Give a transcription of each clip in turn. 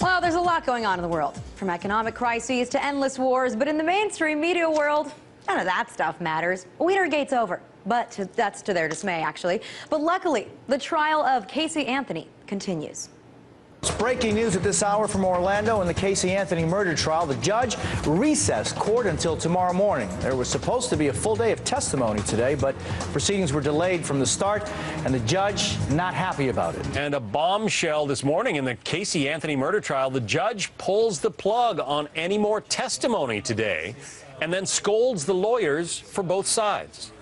Well, there's a lot going on in the world, from economic crises to endless wars, but in the mainstream media world, none of that stuff matters. Wienergate's over, but to, that's to their dismay, actually. But luckily, the trial of Casey Anthony continues. It's breaking news at this hour from Orlando in the Casey Anthony murder trial. The judge recessed court until tomorrow morning. There was supposed to be a full day of testimony today, but proceedings were delayed from the start, and the judge not happy about it. And a bombshell this morning in the Casey Anthony murder trial. The judge pulls the plug on any more testimony today and then scolds the lawyers for both sides.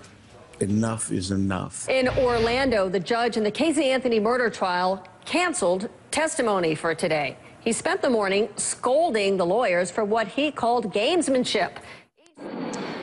Enough is enough. In Orlando, the judge in the Casey Anthony murder trial canceled testimony for today. He spent the morning scolding the lawyers for what he called gamesmanship.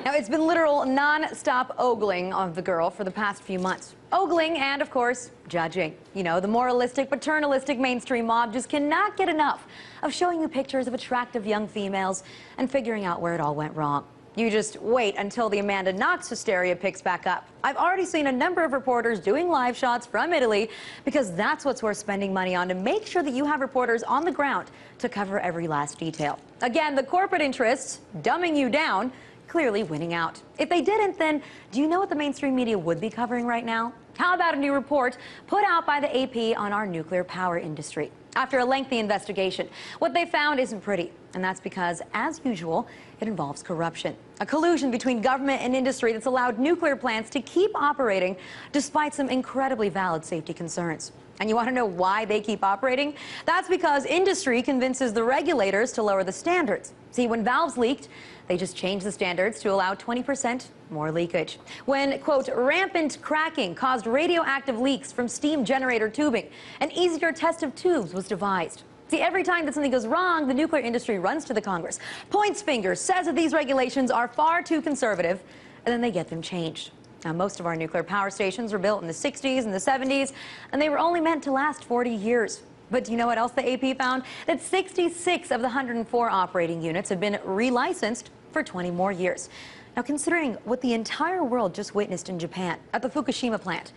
Now, it's been literal non-stop ogling of the girl for the past few months. Ogling and, of course, judging. You know, the moralistic, paternalistic mainstream mob just cannot get enough of showing you pictures of attractive young females and figuring out where it all went wrong. You just wait until the Amanda Knox hysteria picks back up. I've already seen a number of reporters doing live shots from Italy because that's what's worth spending money on to make sure that you have reporters on the ground to cover every last detail. Again, the corporate interests dumbing you down clearly winning out. If they didn't, then do you know what the mainstream media would be covering right now? How about a new report put out by the AP on our nuclear power industry? After a lengthy investigation, what they found isn't pretty, and that's because, as usual, it involves corruption. A collusion between government and industry that's allowed nuclear plants to keep operating despite some incredibly valid safety concerns. And you want to know why they keep operating? That's because industry convinces the regulators to lower the standards. See, when valves leaked, they just changed the standards to allow 20% more leakage. When, quote, rampant cracking caused radioactive leaks from steam generator tubing, an easier test of tubes was devised. See, every time that something goes wrong, the nuclear industry runs to the Congress, points fingers, says that these regulations are far too conservative, and then they get them changed. Now, most of our nuclear power stations were built in the 60s and the 70s, and they were only meant to last 40 years. But do you know what else the AP found? That 66 of the 104 operating units have been relicensed for 20 more years. Now, considering what the entire world just witnessed in Japan at the Fukushima plant,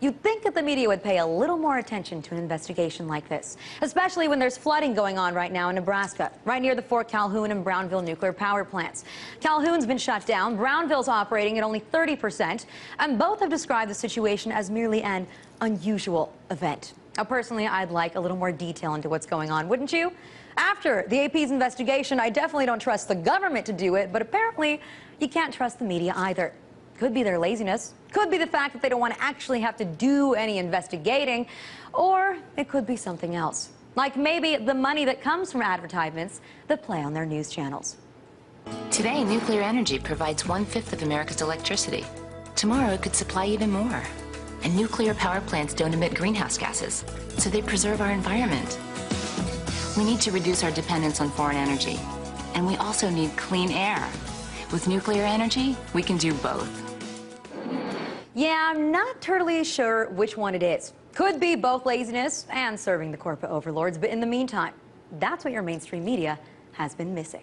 You'd think that the media would pay a little more attention to an investigation like this, especially when there's flooding going on right now in Nebraska, right near the Fort Calhoun and Brownville nuclear power plants. Calhoun's been shut down, Brownville's operating at only 30%, and both have described the situation as merely an unusual event. Now, personally, I'd like a little more detail into what's going on, wouldn't you? After the AP's investigation, I definitely don't trust the government to do it, but apparently you can't trust the media either. Could be their laziness, could be the fact that they don't want to actually have to do any investigating, or it could be something else. Like maybe the money that comes from advertisements that play on their news channels. Today, nuclear energy provides one-fifth of America's electricity. Tomorrow, it could supply even more. And nuclear power plants don't emit greenhouse gases, so they preserve our environment. We need to reduce our dependence on foreign energy. And we also need clean air. With nuclear energy, we can do both. Yeah, I'm not totally sure which one it is. Could be both laziness and serving the corporate overlords, but in the meantime, that's what your mainstream media has been missing.